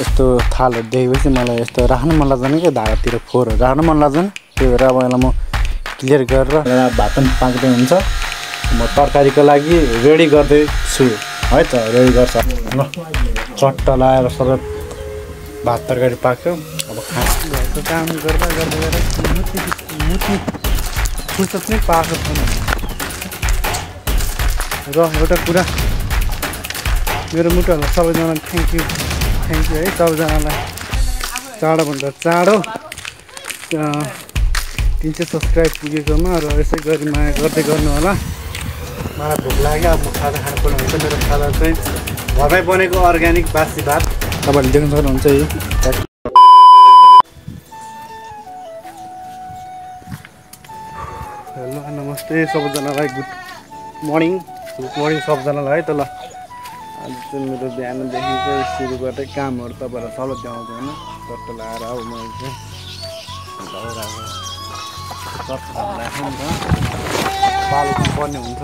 यस्तो थालहरू देखेपछि मलाई यस्तो राख्नु मन लाग्दैन क्या धारातिर फोहोरहरू राख्नु मन लाग्दैन। त्यही भएर अब यसलाई म क्लियर गरेर भात पनि पाक्दै हुन्छ। म तरकारीको लागि रेडी गर्दैछु। है त रेडी गर्छ। ल चट्टा लगाएर सबै भात तरकारी पाक्यो। अब घरको काम गर्दा गर्दा गर्दा मुठी मुठी फुर्सद नै पाएको छैन। र एउटा कुरा। मेरो मुटुहरूलाई सबैजना थ्याङ्क यू थ्याङ्क यू है सबैजनालाई चाँडोभन्दा चाँडो तिन सय सब्सक्राइब पुगेकोमा र यसै गरी माया गर्दै गर्नु होला मलाई भोक लाग्यो अब म खाजा खानु पर्ने हुन्छ मेरो खाजा चाहिँ घरमै बनेको अर्ग्यानिक बासी भात। तपाईँहरूले देख्न सक्नुहुन्छ यो। हेलो नमस्ते सबैजनालाई गुड मर्निङ। गुड मर्निङ सबैजनालाई है त ल। आज चाहिँ मेरो बिहानदेखि चाहिँ सुरु गर्दै कामहरू तपाईँहरूलाई सबै देखाउँदैन चट्ट लगाएर अब मैले चाहिँ। दाउरा चट्ट राखेँ नि त पालो पर्ने हुन्छ।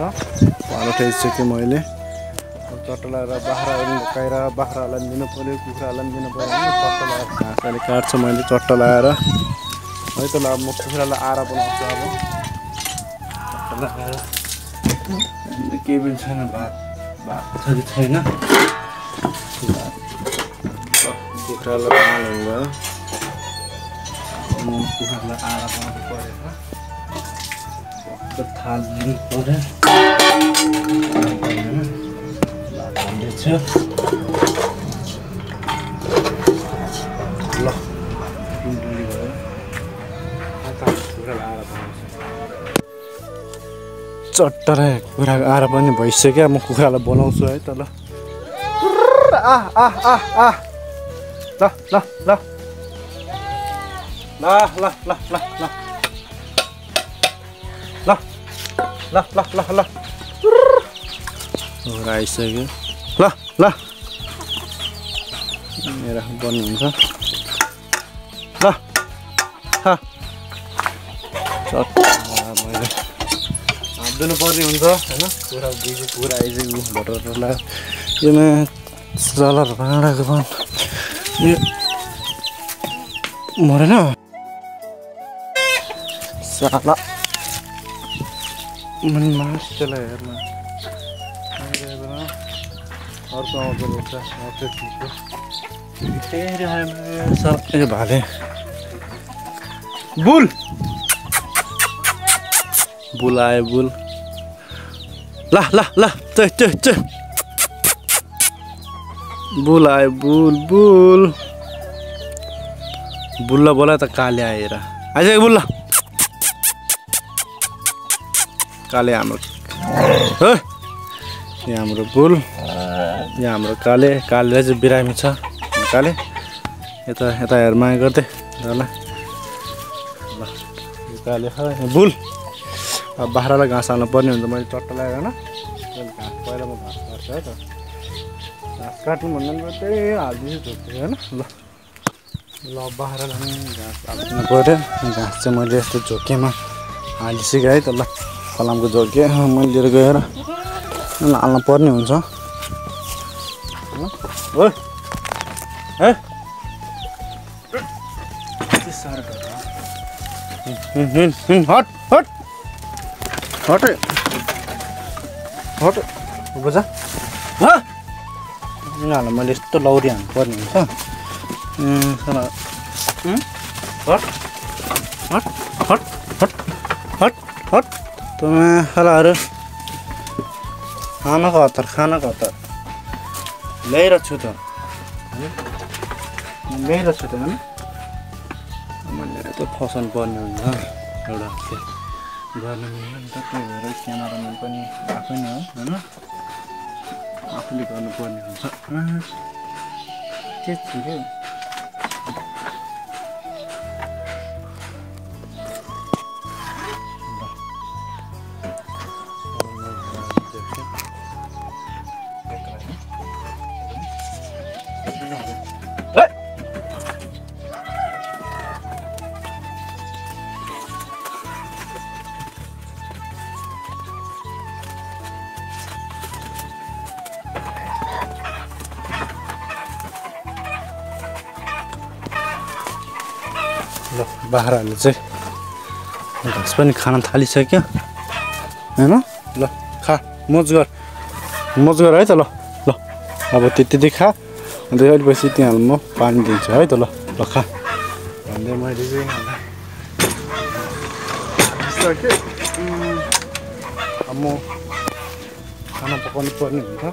पालो ठेसिसकेँ मैले। चट्ट लगाएर बाख्राहरू पनि काएर बाख्राहरूलाई पनि दिनु पऱ्यो कुखुराहरूलाई पनि दिनु पऱ्यो होइन। चट्ट लगाएर घाँस अहिले काट्छ मैले चट्ट लगाएर है त ल म कुखुरालाई आएर बनाउँछु अब। लगाएर केही पनि छैन भात। भात छ कि छैन कुखुरालाई पाल्नु भयो म कुखुरालाई बनाउनु परेछ टक्क थाल लिनु पऱ्यो भात हाल्दैछु चट्टरै कुखुरा आएर पनि भइसक्यो म कुखुरालाई बोलाउँछु है त ल। आ आ आ आ ल ल ल। ल ल ल ल ल। ल ल ल ल ल। कुखुरा आइसक्यो। ल ल। मेरो बन्नु हुन्छ ल। हा। चट्टा मैले। हात धुनु पर्ने हुन्छ, होइन? पुरा बिज़ी पुरा आइसक्यो भटरलाई योमा सलर भाँडाको पनि भाले। बुल। बुल आयो, बुल। ल ल ल त्यो त्यो त्यो बुल आयो बुल बुल। बुल्ल बोला त काले आएर। आइसक्यो बुल्ल। काले हाम्रो। यहाँ हाम्रो बुल। यहाँ हाम्रो काले। कालेलाई चाहिँ बिरामी छ। काले यता यता हेर माया गर्दै। ल ल। काले बुल। बाख्रालाई घाँस हाल्नु पर्ने हुन्छ मैले चट्टा लगाएर मैले घाँस पहिला म घाँस काट्छु है त। घाँस काट्नु भन्दा पनि त्यही हालिदिन्छु झोक्छु होइन? ल। ल बाख्रालाई घाँस हालिदिनु पऱ्यो घाँस चाहिँ मैले यस्तो झोकेमा हालिसकेँ है त ल। फलामको झोके मैले लिएर गएर हाल्नु पर्ने हुन्छ। हो है साह्रो हट। हट। हट। बुझ यिनीहरूलाई मैले यस्तो लौरी हाल्नु पर्ने हुन्छ हट। हट। हट। हट। हट। हट। तुम्हें हलाहरू खाना हतार खाना हतार। ल्याइरहेको छु त। ल्याइरहेको छु त होइन मैले त फसाउनु पर्ने हुन्छ। एउटा। गर्नु त त्यही भएर क्यामेराम्यान पनि आफै नै हो होइन? आफूले गर्नुपर्ने हुन्छ। के छु ल बाख्राहरूले चाहिँ। घाँस पनि खान थालिसक्यो होइन? ल खा मोज गर। मोज गर है त ल ल। अब त्यति खा। अन्त अलिक पछि त्यहाँ म पानी दिन्छु है त ल ल खा। भन्दै मैले चाहिँ म खाना पकाउनु पर्ने हुन्छ।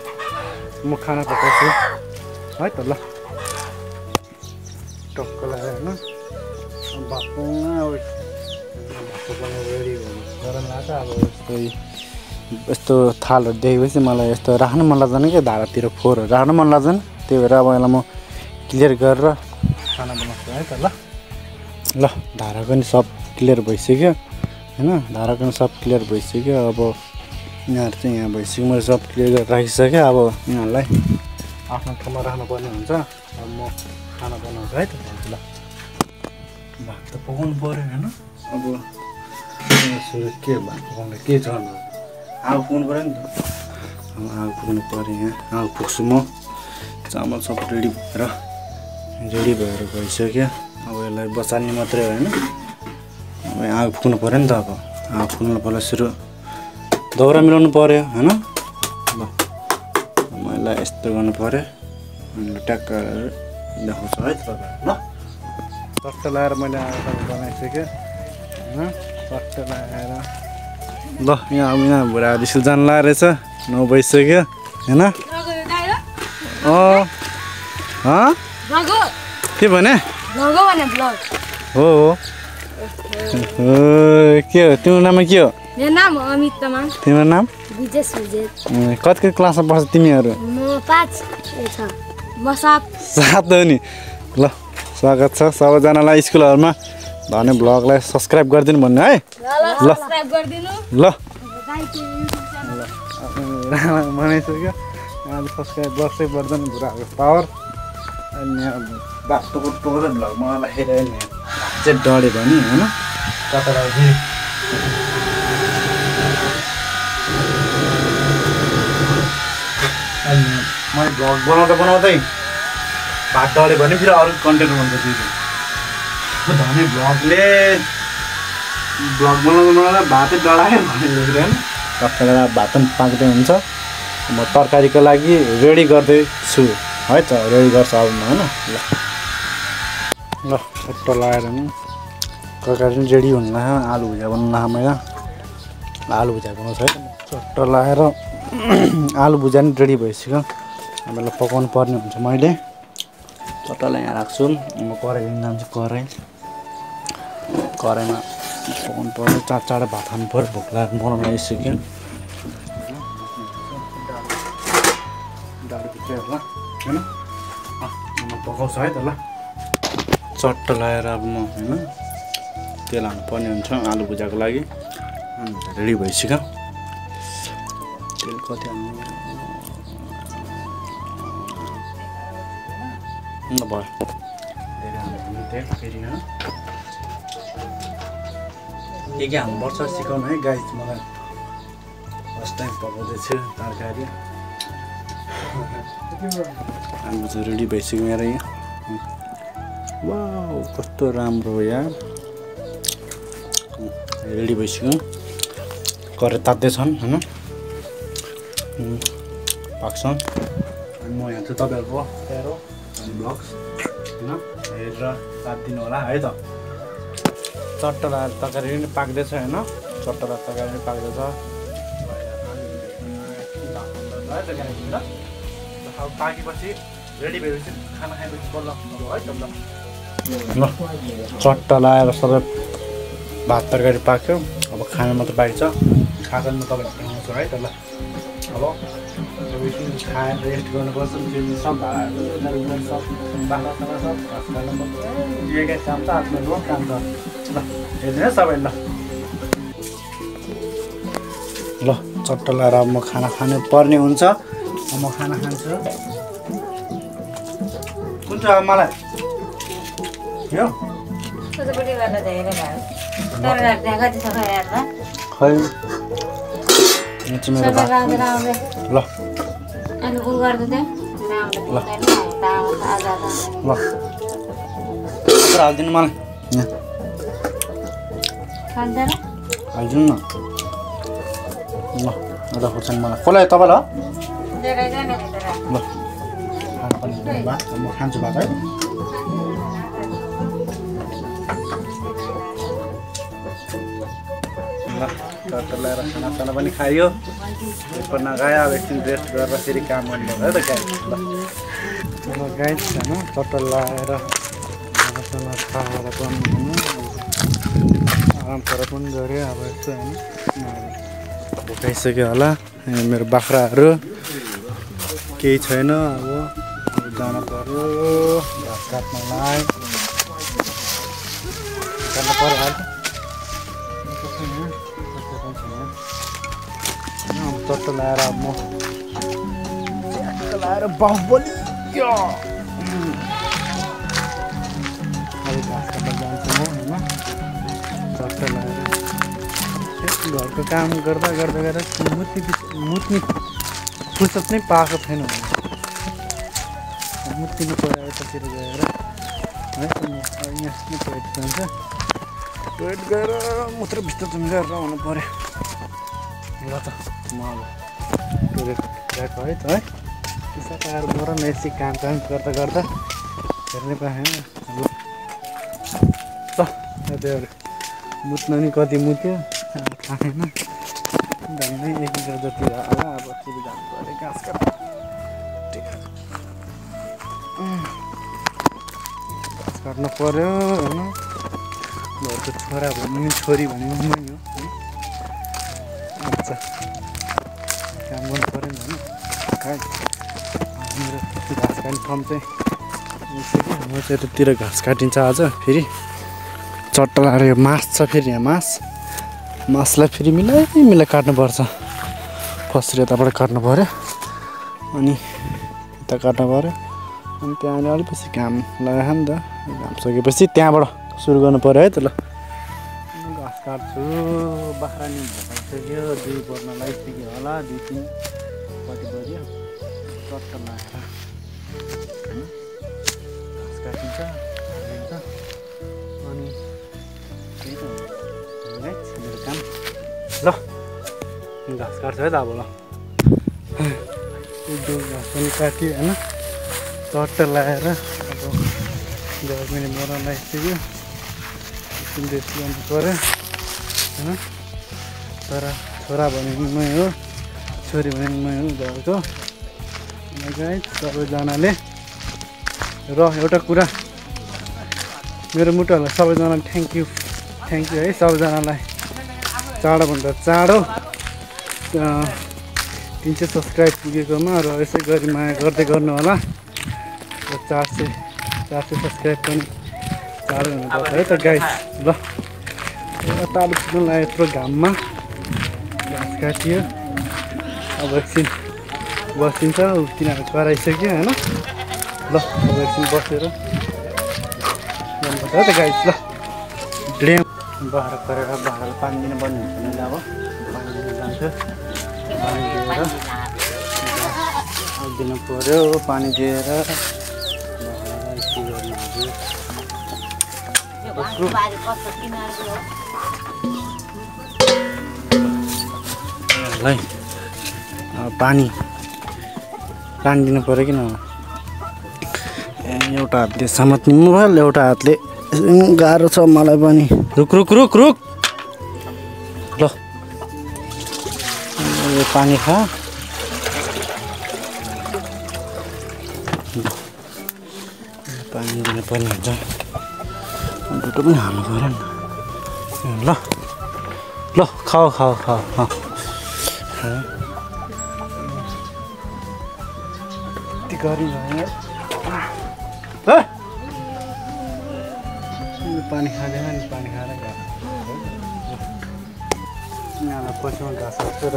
म खाना पकाउँछु। है त ल। टक्क लगाएर होइन? अब गरम लाग्छ यस्तो थालहरू देखेपछि मलाई यस्तो राख्नु मन लाग्दैन क्या धारातिर फोहोरहरू राख्नु मन लाग्दैन त्यही भएर अब यसलाई म क्लियर गरेर खाना बनाउँछु है त ल ल धारा पनि सब क्लियर भइसक्यो होइन धारा पनि सब क्लियर भइसक्यो अब यिनीहरू चाहिँ यहाँ भइसक्यो मैले सब क्लियर गरेर राखिसकेँ अब यिनीहरूलाई आफ्नो ठाउँमा राख्नुपर्ने हुन्छ अब म खाना बनाउँछु है त ल भात त पकाउनु पऱ्यो होइन। अब सुरु के भात पकाउँदा के छ आगो पुग्नु पऱ्यो नि त। अब आगो पुग्नु पऱ्यो यहाँ। आगो पुग्छु म। चामल सब रेडी भएर रेडी भएर गइसक्यो अब यसलाई बसाल्ने मात्रै होइन। अब आगो पुग्नु पऱ्यो नि त अब। आगो पुग्नु पर्दा सुरु। दाउरा मिलाउनु पऱ्यो होइन। ल मैले यस्तो गर्नु पऱ्यो। अनि ट्याक्क देखाउँछु है तपाईँहरू ल। चट्ट लगाएर मैले बनाइसकेँ। होइन चट्ट लगाएर ल यहाँ अब यहाँ भुँडा स्कुल जानु लागेको रहेछ। नौ बजिसक्यो होइन? के भने? हो हो। के हो? तिम्रो नाम के हो? मेरो नाम हो अमित तमाङ। तिम्रो नाम? अँ, कति कति क्लासमा पढ्छ तिमीहरू? म पाँच छ। म सात। सात हो नि। ल। स्वागत छ सबैजनालाई स्कुलहरूमा। धनी ब्लगलाई सब्सक्राइब गरिदिनु भन्नु है। ल। गरिदिनु ल। बनाइसक्यो अहिले सब्सक्राइब गर्छै पर्दैन बुढाहरूको पावर अनि यहाँ बाटो टोकेर भ्लग मलाई चाहिँ डढ्यो भने होइन। अनि मैले भ्लग बनाउँदा बनाउँदै भात डढ्यो भने फेरि अरू कन्टेन्ट बन्छ फेरि धनी भ्लगले भ्लग बनाउँदा बनाउँदा भातै डढायो भने फेरि होइन कतिवटा भात पनि पाक्दै हुन्छ। म तरकारीको लागि रेडी गर्दैछु। है त रेडी गर्छ अब म होइन? ल। ल छुट्टो लगाएर नि तरकारी पनि रेडी हुनु लाग्यो आलु भुजिया बनाउनु मैले। आलु भुजिया बनाउँछु है चट्ट लगाएर आलु भुजिया पनि रेडी भइसक्यो। अब यसलाई पकाउनु पर्ने हुन्छ मैले। चट्टलाई यहाँ राख्छु म कराई लिन जान्छु कराई कराईमा पकाउनु पऱ्यो चाँडो चाँडो भात खानु पऱ्यो भोक लागेर बनाउनु आइसक्यो होइन पकाउँछु है त ल चट्ट लगाएर अब म होइन तेल हाल्नु पर्ने हुन्छ आलु भुजाको लागि रेडी भइसक्यो तेल कति हाल्नु भयो के के हाल्नुपर्छ सिकाउनु है गाई मलाई फर्स्ट टाइम पकाउँदैछु तरकारी आलु चाहिँ रेडी भइसक्यो मेरो यहाँ वा कस्तो राम्रो हो यार रेडी भइसक्यो करे तात्दैछन् होइन उम्, पाक्छ अनि म यहाँ चाहिँ तपाईँहरूको ब्लग्स होइन? हेरेर साथ दिनु होला है त? चट्ट लगाएर तरकारी पनि पाक्दैछ होइन? चट्ट लगाएर तरकारी पनि पाक्दैछ। अब पाकेपछि रेडी भएपछि खाना खाएपछि बल्ल अब है त ल ल चट्ट लगाएर सबै भात तरकारी पाक्यो। अब खाना मात्र बाँकी छ खाजा म तपाईँलाई देखाउँछु है त ल। अब खाएर रेस्ट गर्नुपर्छ। सब भाँडाहरू काम त आफ्नो काम ल हेर्नु सबै ल। ल चट्ट लगाएर म खाना खानु पर्ने हुन्छ। म खाना खान्छु। कुन चाहिँ मलाई यो? खै? ल। ल। हालिदिनु मलाई हालिदिनु न ल एउटा खुर्सानी मलाई कसलाई तपाईँलाई हो? धेरै जाने त र ल भात म खान्छु भात है ल ल्याएर खानासाना पनि खायो पेपर नखायो अब एकछिन रेस्ट गरेर फेरि काम गर्नु है त गाई गाई होइन टट्ट लगाएर खानासाना खाएर पनि आराम गरेर पनि गऱ्यो अब यस्तो होइन भुकाइसक्यो होला मेरो बाख्राहरू केही छैन अब जान पर्यो घाँस काट्नलाई जानु पर्यो लगाएर अब म लगाएर बाहुबली अब घाँस काट्न जान्छु म होइन टट्ट लगाएर घरको काम गर्दा गर्दा गर्दा मुत्ने मुत्ने फुर्सद नै पाएको छैन मुत्तिनु पऱ्यो यतातिर गएर है यहाँ टोइलेट जान्छ टोइलेट गएर मुत्र भित्र मिलेर आउनु पऱ्यो ल त म अब टोइलेट गएको है त है। त्यसो पाएर गर न यसै काम काम गर्दा गर्दा हेर्नै पाएँ ल ल यताहरू मुत्न नि कति मुत्यो। थाहा छैन झन्डै एक लिटर जति होला अब फेरि जानु पऱ्यो घाँस घाँस काट्नु पऱ्यो होइन घरको छोरा भने छोरी भने मै है। अच्छा। काम गर्नु पऱ्यो नि होइन। मेरो घाँस काट्ने ठाउँ चाहिँ हाम्रो यतातिर घाँस काटिन्छ आज फेरि चट्टा लगाएर यो मास छ फेरि यहाँ मास। मासलाई फेरि मिलाइ मिलाइ काट्नुपर्छ। फर्स्ट यताबाट काट्नु पऱ्यो अनि यता काट्नु पऱ्यो अनि त्यहाँनिर अलिकति घाम लगाएको नि त। घाम सकेपछि त्यहाँबाट सुरु गर्नु पऱ्यो है त ल। काट्छु बाख्रा नि भइसक्यो दुई पर्न लगाइसक्यो होला दुई तिन कति बज्यो। चट्ट लगाएर घाँस काटिन्छ हालिन्छ अनि त्यही त मेरो काम। ल घाँस काट्छ है त अब ल घाँस पनि काट्यो होइन? चट्ट लगाएर अब गभर्मेन्ट मरा लगाइसक्यो एकछिन रेस्ट गर्नु पऱ्यो होइन? तर छोरा भने पनि मै हो छोरी भने पनि मै हो घरको। गाई सबैजनाले र एउटा कुरा मेरो मुटुहरूलाई सबैजनालाई थ्याङ्क यू थ्याङ्क यू है सबैजनालाई चाँडोभन्दा चाँडो तिन सय सब्सक्राइब पुगेकोमा र यसै गरी माया गर्दै गर्नु होला र चार सय चार सय सब्सक्राइब पनि चाँडो हुनुपर्छ है त गाई ल। तालु छिट्नु लाग्यो यत्रो घाममा घाँस काटियो अब एकछिन बसिन्छ तिनीहरू कराइसक्यो होइन ल अब एकछिन बसेर गर्नुपर्छ है त गाई ल ड्रेम बाह्र गरेर बाह्रलाई पानी दिनु पर्ने हुन्छ नि अब पानी दिनु जान्छु पानी दिएर दिनु पऱ्यो पानी दिएर के गर्नु यसलाई पानी पानी दिनु पऱ्यो कि न ए, एउटा हातले समात्ने मोबाइल एउटा हातले गाह्रो छ मलाई पनि। रुक रुक रुक रुक। ल। पानी खा। पानी दिनु पर्ने हुन्छ। दुटो पनि हाल्नु पऱ्यो नि ल। ल खाऊ खाऊ खाऊ खाऊ गरी पानी खाँदैन नि पानी खाएर यहाँलाई पछिमा घाँस हाल्छु र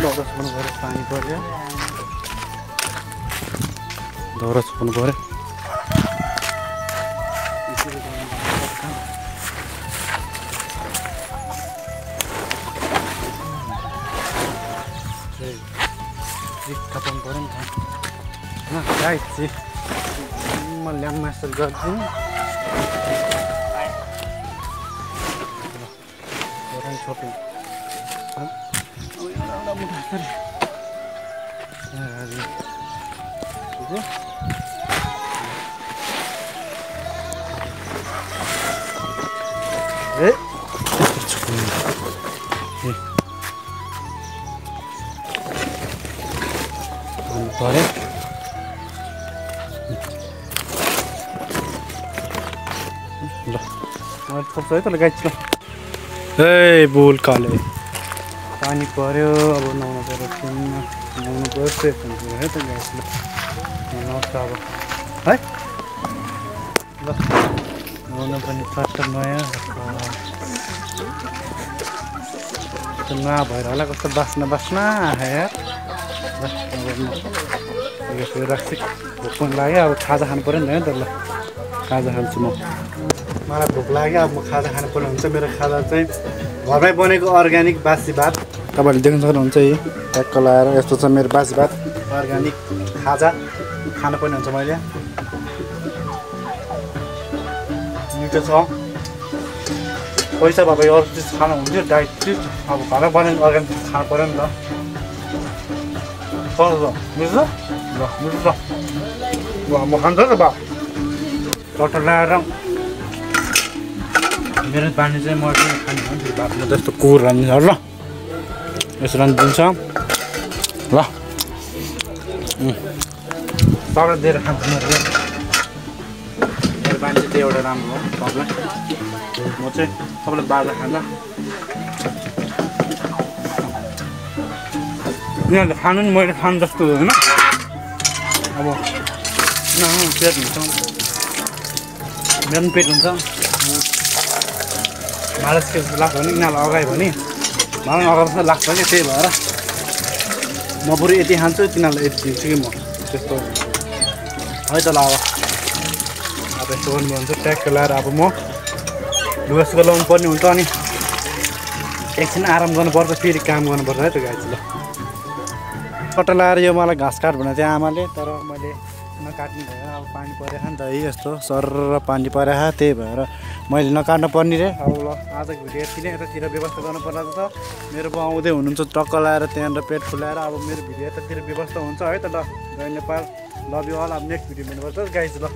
दौरा छुप्नु पऱ्यो पानी पऱ्यो। दौरा छुप्नु पऱ्यो। म ल्याम्प मास्टर गर्छु। मुठा मलाई थप्छ है तँलाई गाइस ल ए बोल काले। पानी पऱ्यो अब नुहाउनु पऱ्यो एकछिनमा नुहाउनु पऱ्यो फ्रेस हुनु पऱ्यो है त गाइस ल। नुहाउँछ अब है। ल। नुहाउनु पनि फर्स्ट नयाँ भएर होला कस्तो बास्ना बास्ना यार राख्छु भोक पनि लाग्यो अब खाजा खानु पऱ्यो नि त है त ल। खाजा खान्छु म मलाई भोक लाग्यो। अब म खाजा खानु पर्ने हुन्छ मेरो खाजा चाहिँ घरमै बनेको अर्ग्यानिक बासी भात। तपाईँहरूले देख्न सक्नुहुन्छ यी। ट्याक्क लगाएर यस्तो छ मेरो बासी भात। अर्ग्यानिक खाजा खानुपर्ने हुन्छ मैले। मिठो छ। पैसा भएको यो अरू चिज खानु हुन्थ्यो। डाइट चिज। अब घरमै बनेको अर्ग्यानिक चिज खानु पऱ्यो नि त। मिठो छ? ल मिठो छ। ल म खान्छ त बा। लगाएर मेरो बानी चाहिँ म भातमा जस्तो कुर रानिन्छ ल। यसो रानिदिन्छ ल। तपाईँलाई दिएर खान्छु मेरो बानी चाहिँ त्यो एउटा राम्रो हो तपाईँलाई म चाहिँ तपाईँलाई बाजा खाँदा। यिनीहरूले खानु नि मैले खानु जस्तो होइन? अब पेट हुन्छ। मेरो पनि पेट हुन्छ। चाहिँ के लाग्छ भने यिनीहरूलाई अगायो भने मलाई जस्तो लाग्छ कि त्यही भएर म बरु यति खान्छु तिनीहरूलाई यति दिन्छु कि म। त्यस्तो है त ल अब। अब यस्तो गर्नु हुन्छ ट्याक्क लगाएर अब म लुगासुगा लाउनु पर्ने हुन्छ अनि एकछिन आराम गर्नुपर्छ फेरि काम गर्नुपर्छ है त गाई चाहिँ ल। कट्टा लगाएर यो मलाई घाँस काट भने थियो आमाले तर मैले नकाट्ने भएर अब पानी परेको नि त है यस्तो सर पानी परेको त्यही भएर मैले नकाट्नु पर्ने रे। अब ल आजको भिडियो यति नै। यतातिर व्यवस्था गर्नु पर्ला त। मेरो बाउ आउँदै हुनुहुन्छ टक्क लगाएर त्यहाँनिर पेट फुलाएर। अब मेरो भिडियो यतातिर व्यवस्था हुन्छ है त ल। जय नेपाल। लभ यु अल अब नेक्स्ट भिडियो भेट्नुपर्छ गाइज ल।